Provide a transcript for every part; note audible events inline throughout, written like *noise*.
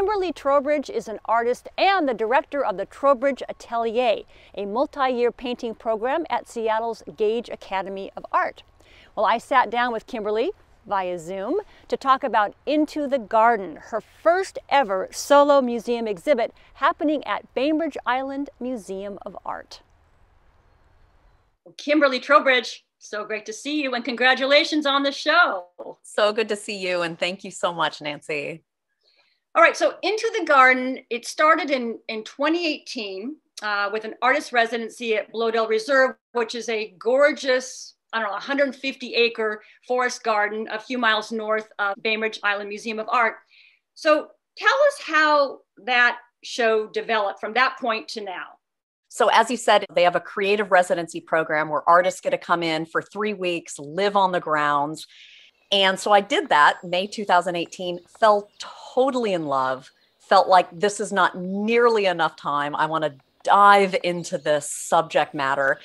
Kimberly Trowbridge is an artist and the director of the Trowbridge Atelier, a multi-year painting program at Seattle's Gage Academy of Art. Well, I sat down with Kimberly via Zoom to talk about Into the Garden, her first ever solo museum exhibit happening at Bainbridge Island Museum of Art. Kimberly Trowbridge, so great to see you and congratulations on the show. So good to see you and thank you so much, Nancy. All right, so Into the Garden, it started in, in 2018 uh, with an artist residency at Bloedel Reserve, which is a gorgeous, I don't know, 150 acre forest garden a few miles north of Bainbridge Island Museum of Art. So tell us how that show developed from that point to now. So, as you said, they have a creative residency program where artists get to come in for three weeks, live on the grounds. And so I did that May 2018, fell totally in love, felt like this is not nearly enough time. I want to dive into this subject matter.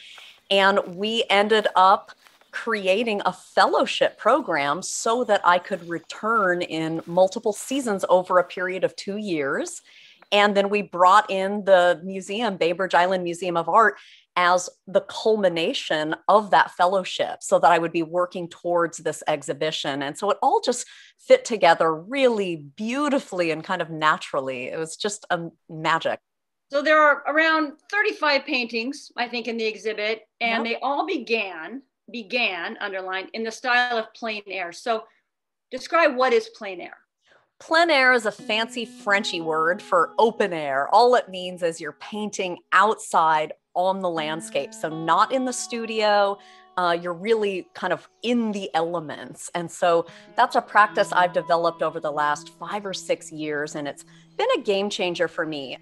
And we ended up creating a fellowship program so that I could return in multiple seasons over a period of two years and then we brought in the museum, Bainbridge Island Museum of Art, as the culmination of that fellowship so that I would be working towards this exhibition. And so it all just fit together really beautifully and kind of naturally. It was just a magic. So there are around 35 paintings, I think, in the exhibit, and yep. they all began, began, underlined, in the style of plein air. So describe what is plein air. Plein air is a fancy Frenchy word for open air. All it means is you're painting outside on the landscape. So, not in the studio. Uh, you're really kind of in the elements. And so, that's a practice I've developed over the last five or six years. And it's been a game changer for me.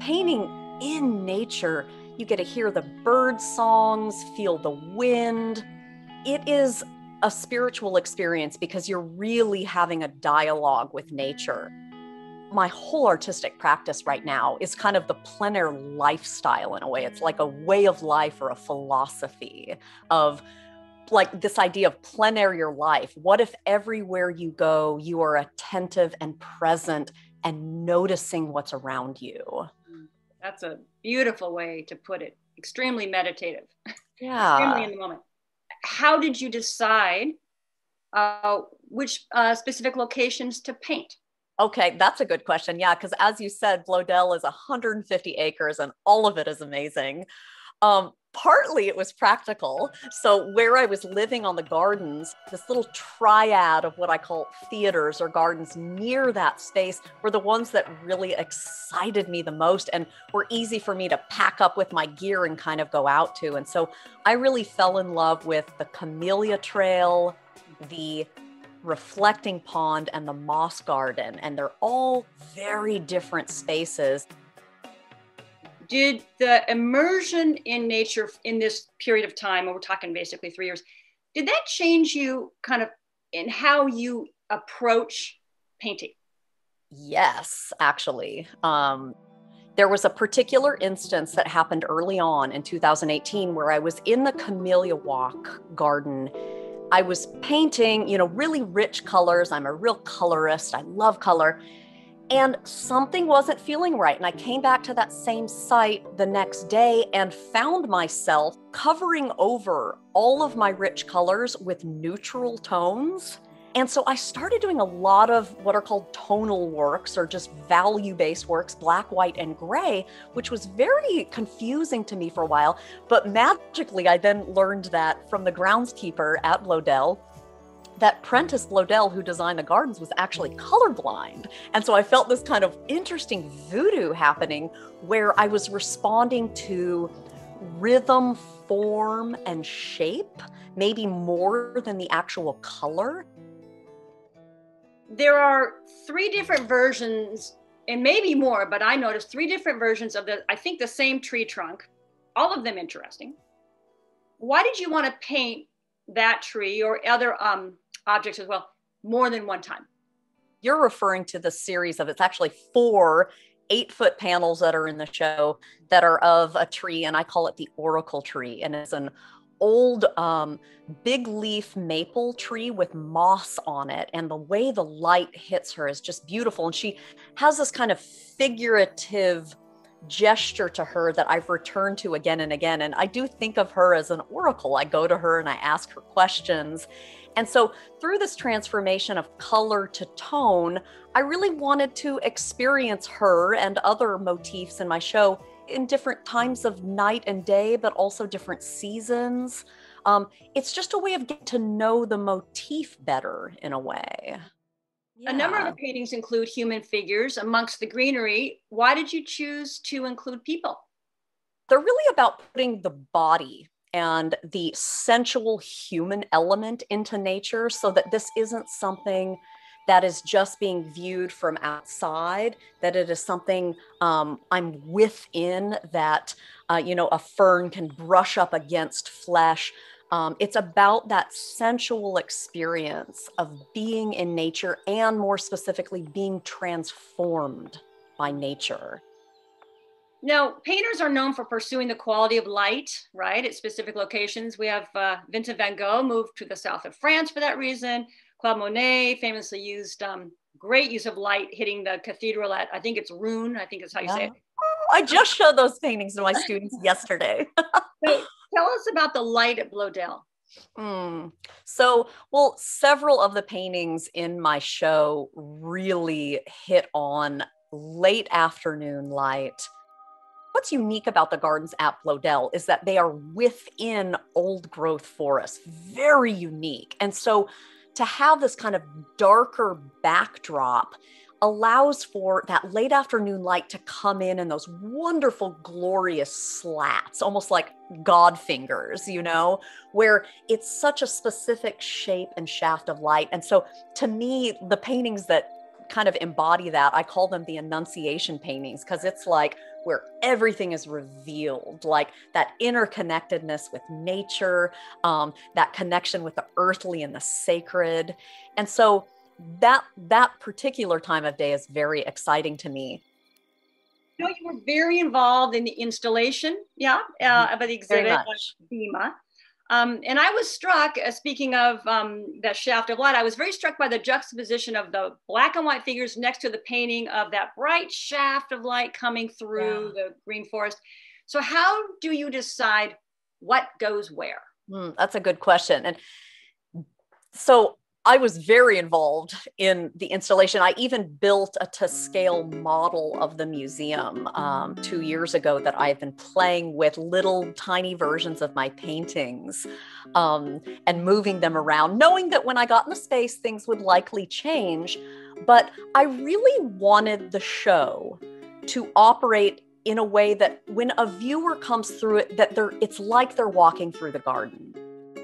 Painting in nature, you get to hear the bird songs, feel the wind. It is a spiritual experience because you're really having a dialogue with nature. My whole artistic practice right now is kind of the plein air lifestyle in a way. It's like a way of life or a philosophy of like this idea of plein air your life. What if everywhere you go, you are attentive and present and noticing what's around you? That's a beautiful way to put it. Extremely meditative. Yeah. *laughs* Extremely in the moment how did you decide uh, which uh, specific locations to paint? Okay, that's a good question. Yeah, because as you said, Bloedel is 150 acres and all of it is amazing. Um, partly it was practical. So, where I was living on the gardens, this little triad of what I call theaters or gardens near that space were the ones that really excited me the most and were easy for me to pack up with my gear and kind of go out to. And so, I really fell in love with the Camellia Trail, the reflecting pond and the moss garden and they're all very different spaces did the immersion in nature in this period of time, and we're talking basically three years, did that change you kind of in how you approach painting? Yes, actually. Um, there was a particular instance that happened early on in 2018 where I was in the Camellia Walk garden. I was painting, you know, really rich colors. I'm a real colorist. I love color and something wasn't feeling right. And I came back to that same site the next day and found myself covering over all of my rich colors with neutral tones. And so I started doing a lot of what are called tonal works or just value based works, black, white, and gray, which was very confusing to me for a while. But magically, I then learned that from the groundskeeper at Bloedel that Prentice Bloedel, who designed the gardens, was actually colorblind. And so I felt this kind of interesting voodoo happening where I was responding to rhythm, form, and shape, maybe more than the actual color. There are three different versions, and maybe more, but I noticed three different versions of the, I think, the same tree trunk, all of them interesting. Why did you want to paint that tree or other um, objects as well more than one time. You're referring to the series of it's actually four eight foot panels that are in the show that are of a tree, and I call it the oracle tree. And it's an old um, big leaf maple tree with moss on it. And the way the light hits her is just beautiful. And she has this kind of figurative gesture to her that I've returned to again and again. And I do think of her as an oracle. I go to her and I ask her questions. And so, through this transformation of color to tone, I really wanted to experience her and other motifs in my show in different times of night and day, but also different seasons. Um, it's just a way of getting to know the motif better in a way. Yeah. A number of the paintings include human figures amongst the greenery. Why did you choose to include people? They're really about putting the body and the sensual human element into nature so that this isn't something that is just being viewed from outside, that it is something um, I'm within, that, uh, you know, a fern can brush up against flesh. Um, it's about that sensual experience of being in nature and more specifically, being transformed by nature. Now, painters are known for pursuing the quality of light, right, at specific locations. We have uh, Vincent van Gogh moved to the south of France for that reason. Claude Monet famously used um, great use of light hitting the cathedral at, I think it's Rouen, I think is how you yeah. say it. I just showed those paintings to my students *laughs* yesterday. *laughs* so tell us about the light at Bloedel. Mm. So, well, several of the paintings in my show really hit on late afternoon light. What's unique about the gardens at Bloedel is that they are within old growth forests, very unique. And so to have this kind of darker backdrop allows for that late afternoon light to come in and those wonderful, glorious slats, almost like God fingers, you know, where it's such a specific shape and shaft of light. And so to me, the paintings that kind of embody that. I call them the Annunciation paintings because it's like where everything is revealed, like that interconnectedness with nature, um, that connection with the earthly and the sacred. And so that that particular time of day is very exciting to me. You know, you were very involved in the installation, yeah, uh, mm-hmm. of the exhibit BIMA. Um, and I was struck, uh, speaking of um, that shaft of light, I was very struck by the juxtaposition of the black and white figures next to the painting of that bright shaft of light coming through yeah. the green forest. So, how do you decide what goes where? Mm, that's a good question. And so, I was very involved in the installation. I even built a to scale model of the museum um, two years ago that I've been playing with little tiny versions of my paintings um, and moving them around, knowing that when I got in the space, things would likely change. But I really wanted the show to operate in a way that when a viewer comes through it, that they're it's like they're walking through the garden.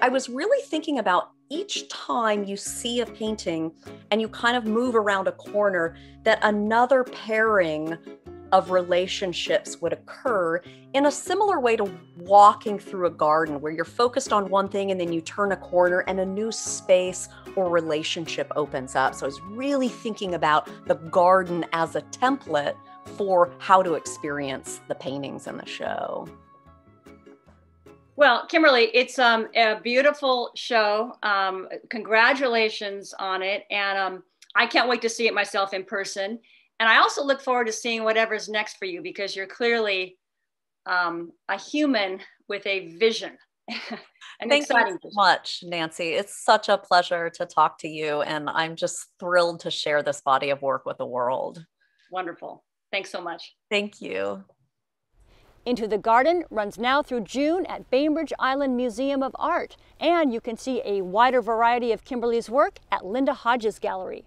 I was really thinking about each time you see a painting and you kind of move around a corner, that another pairing of relationships would occur in a similar way to walking through a garden where you're focused on one thing and then you turn a corner and a new space or relationship opens up. So I was really thinking about the garden as a template for how to experience the paintings in the show. Well, Kimberly, it's um, a beautiful show. Um, congratulations on it. And um, I can't wait to see it myself in person. And I also look forward to seeing whatever's next for you because you're clearly um, a human with a vision. *laughs* Thanks so much, Nancy. It's such a pleasure to talk to you. And I'm just thrilled to share this body of work with the world. Wonderful. Thanks so much. Thank you. Into the Garden runs now through June at Bainbridge Island Museum of Art, and you can see a wider variety of Kimberly's work at Linda Hodges Gallery.